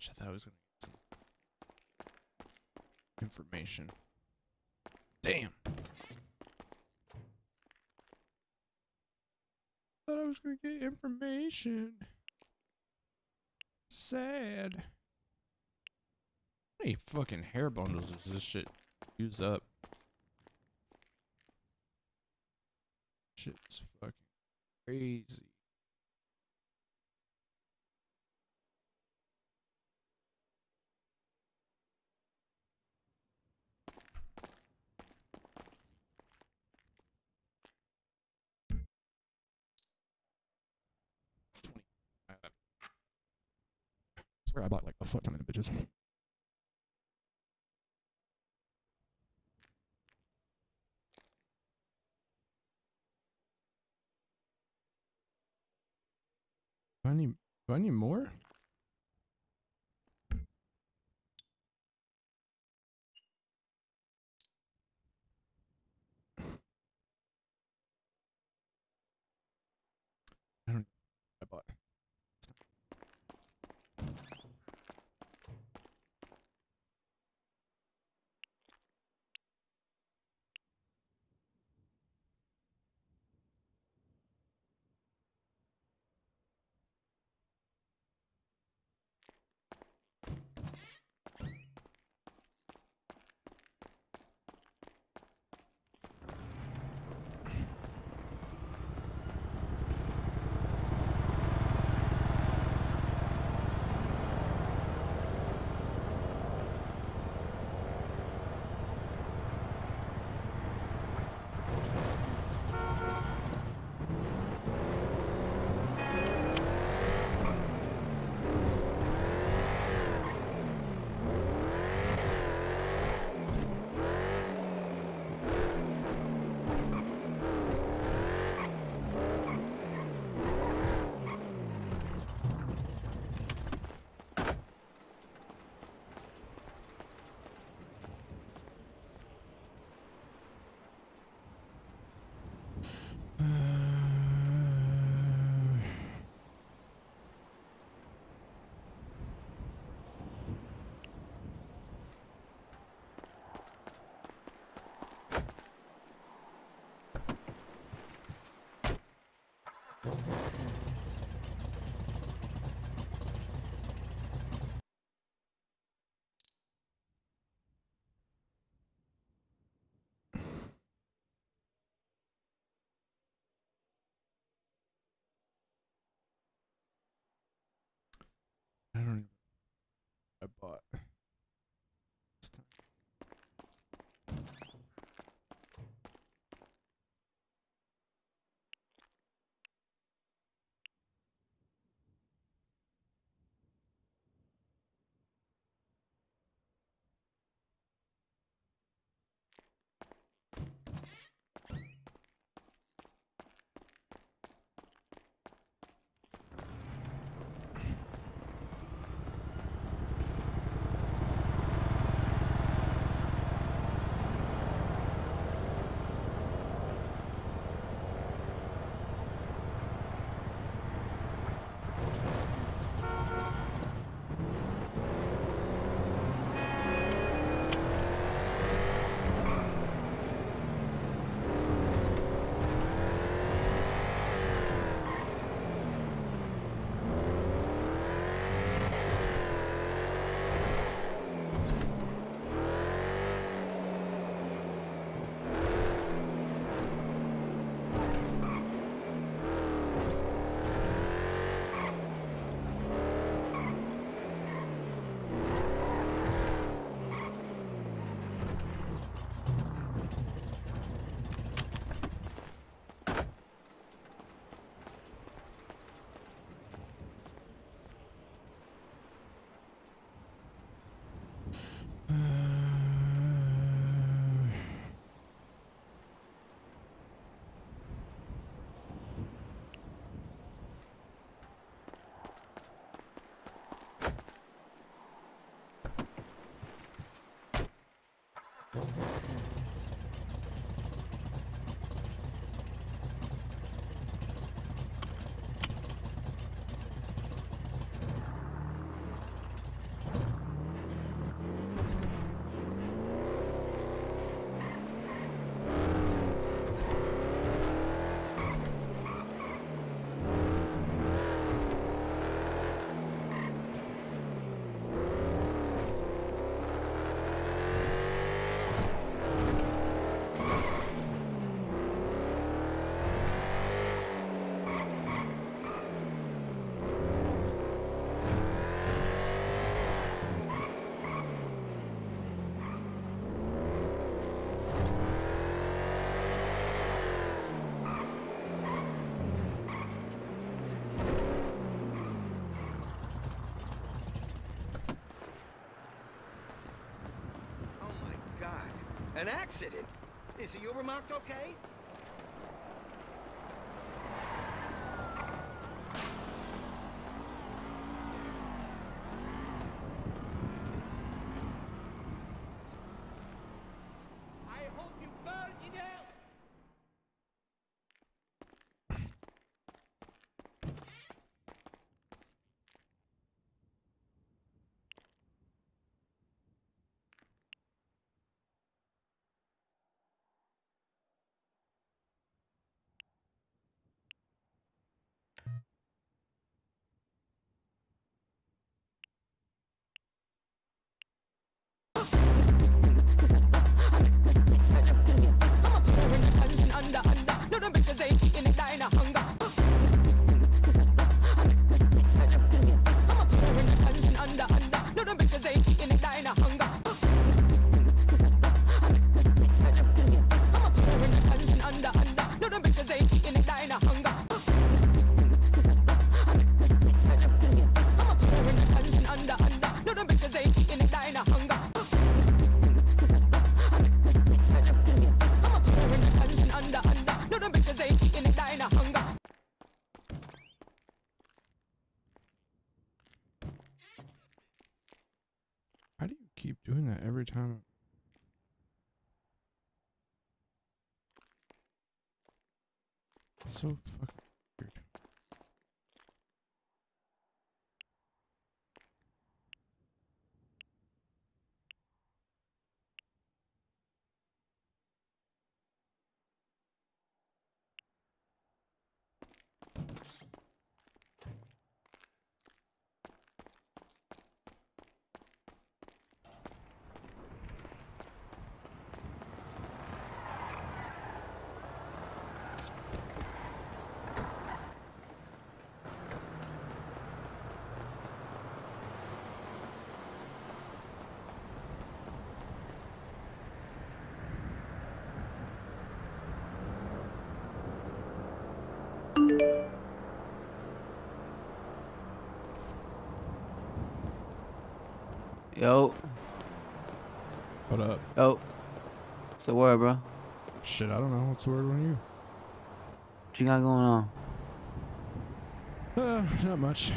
bitch. I thought I was gonna get some information. Damn. Thought I was gonna get information. Sad. How many fucking hair bundles does this shit use up? Shit's fucking crazy. Swear I bought like a fuck ton of bitches. Do I need do I need more? I An accident? Is the Ubermarkt okay? So Yo, What up? yo. What's the word, bro? Shit, I don't know. What's the word on you? What you got going on? Uh, not much.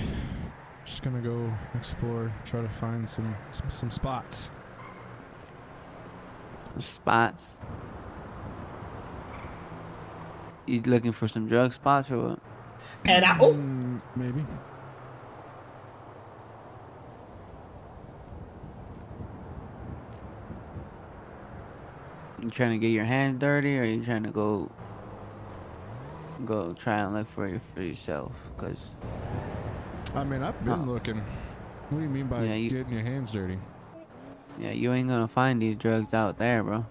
Just gonna go explore, try to find some some, some spots. Spots. You looking for some drug spots or what? And I. Oh! Mm, maybe. You trying to get your hands dirty, or you trying to go go try and look for it for yourself? Cause I mean, I've been Huh. looking. What do you mean by Yeah, you- getting your hands dirty? yeah, you ain't gonna find these drugs out there, bro.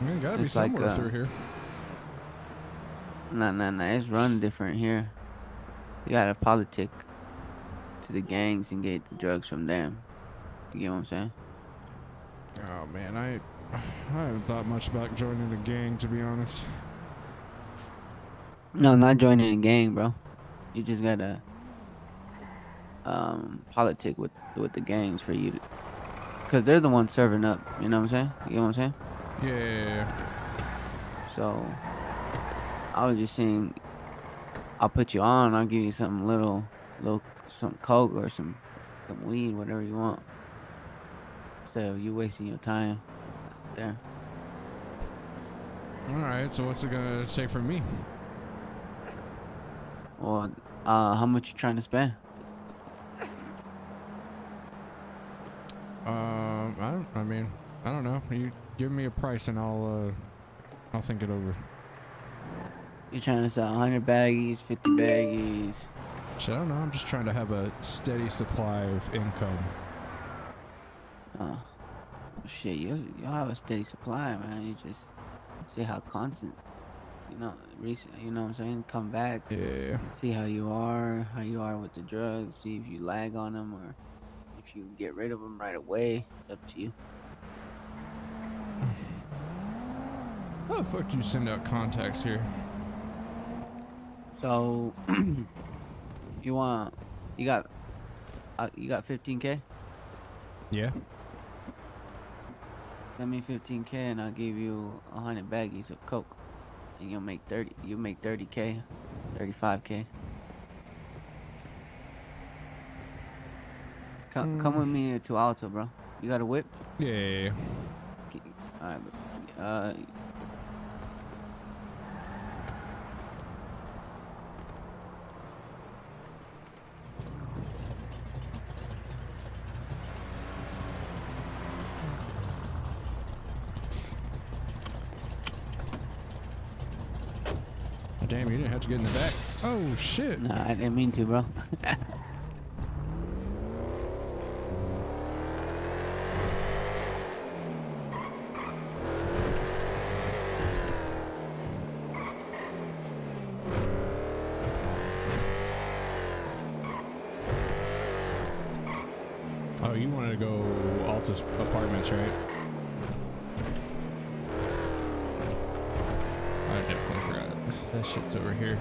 I mean, gotta be It's like, somewhere uh, through here. Nah, nah, nah. It's run different here. You gotta politic to the gangs and get the drugs from them. You get what I'm saying? Oh man, I I haven't thought much about joining a gang to be honest. No, not joining a gang, bro. You just gotta um politic with with the gangs for you to, cause they're the ones serving up. You know what I'm saying? You know what I'm saying? Yeah, yeah, yeah. So I was just saying, I'll put you on. I'll give you something little, little some coke or some some weed, whatever you want. Instead of you wasting your time there. All right, so what's it gonna take from me? Well, uh, how much you trying to spend? Um, I don't. I mean, I don't know. You give me a price and I'll uh, I'll think it over. You're trying to sell 100 baggies, 50 baggies? So I don't know. I'm just trying to have a steady supply of income. Oh, shit, you you have a steady supply, man. You just see how constant, you know, recent. You know what I'm saying? Come back, Yeah. see how you are, how you are with the drugs. See if you lag on them or if you get rid of them right away. It's up to you. How the fuck do you send out contacts here? So, you want, you got, uh, you got 15k. Yeah. Send me 15k and I'll give you a hundred baggies of coke, and you'll make 30. you'll make 30k, 35k. Come, come with me to Alta, bro. You got a whip? Yeah, yeah, yeah. Alright, uh, damn, you didn't have to get in the back. Oh shit. No, I didn't mean to, bro. Oh, you wanted to go Altus Apartments, right? That shit's over here.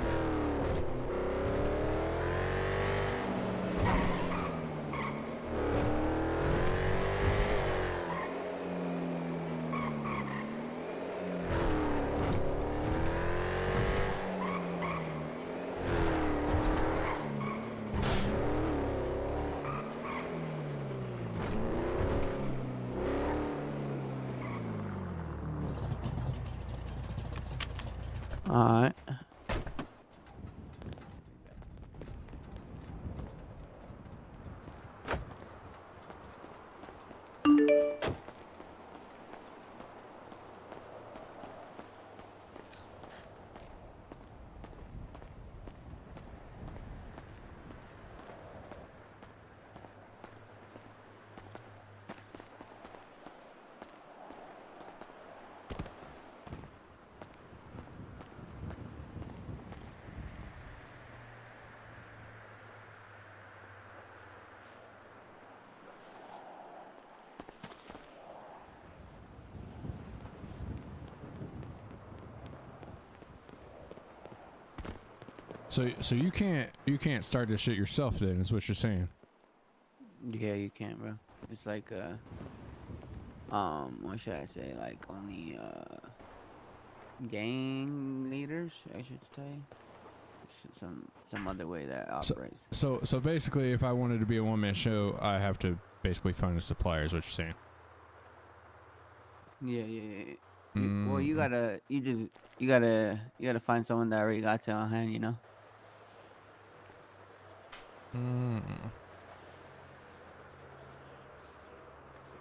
So, so you can't you can't start this shit yourself. Then is what you're saying. Yeah, you can't, bro. It's like uh, um, what should I say? Like only uh, gang leaders, I should say. Some some other way that So- operates. So, so basically, if I wanted to be a one man show, I have to basically find a supplier. Is what you're saying? Yeah, yeah, yeah. You- Well, you Mm. gotta, you just, you gotta, you gotta find someone that already got it on hand, you know. Mm.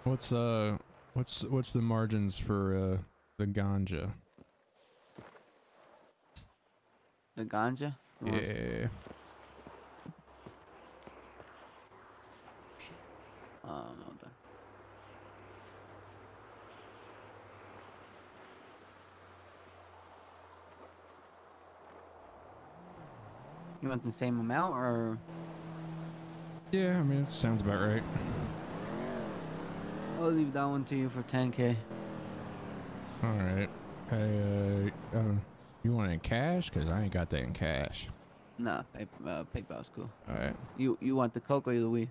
What's uh, what's what's the margins for uh the ganja? The ganja. Yeah. Oh no. the- You want the same amount or? Yeah, I mean, it sounds about right. I'll leave that one to you for 10k. All right. Hey, uh, um, you want it in cash? Cause I ain't got that in cash. Nah, pay, uh, PayPal's cool. All right. You you want the coke or the weed?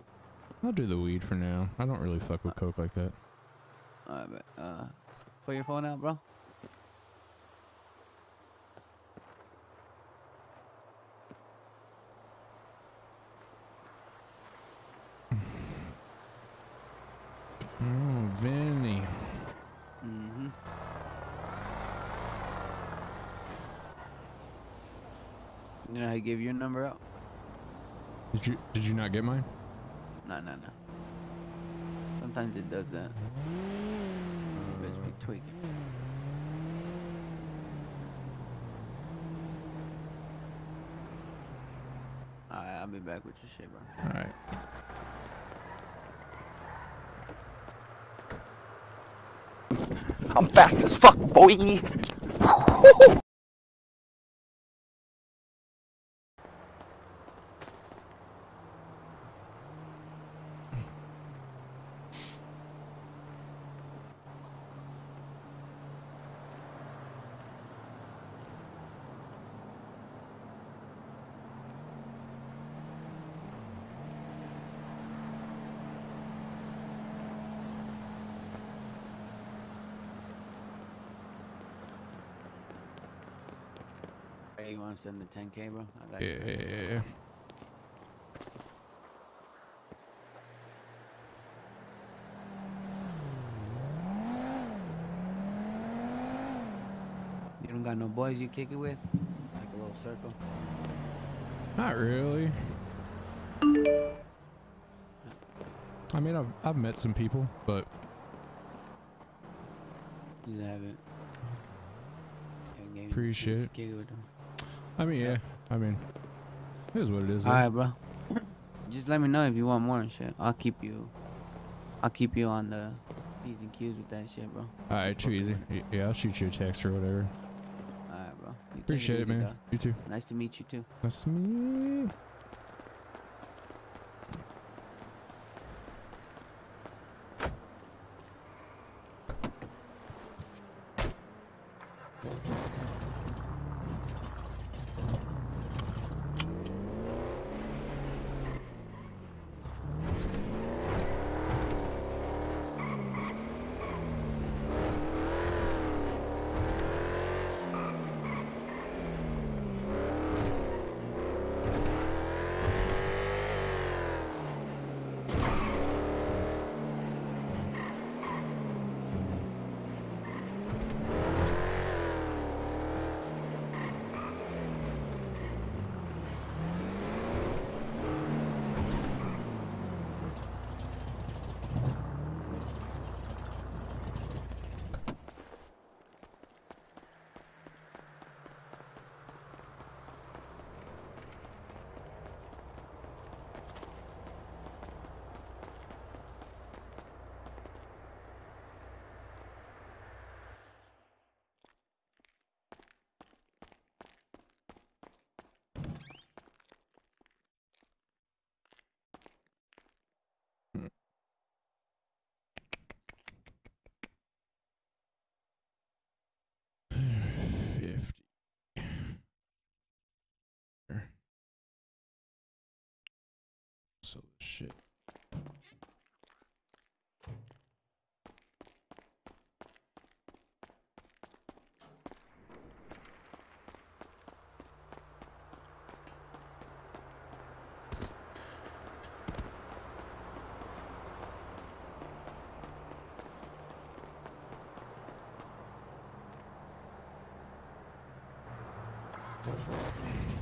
I'll do the weed for now. I don't really fuck with coke like that. Alright, but uh, put your phone out, bro. You know how you give your number out? Did you did you not get mine? Nah, nah, nah. Sometimes it does that. You guys be tweaking. Alright, I'll be back with your shit, bro. All right. I'm fast as fuck, boy. Yeah, you want to send the 10k, bro? I got. Yeah, yeah, yeah, yeah. You don't got no boys you kick it with? Like a little circle? Not really. I mean, I've I've met some people, but You haven't. haven't Appreciate it. Kick with them. I mean, yeah. I mean, it is what it is. though. Alright, bro. Just let me know if you want more and shit. I'll keep you. I'll keep you on the P's and Q's with that shit, bro. All right, too easy. Yeah, I'll shoot you a text or whatever. Alright, bro. You Appreciate it, easy, man. dog. You too. Nice to meet you too. Nice to meet you. Fifty. shit. Thank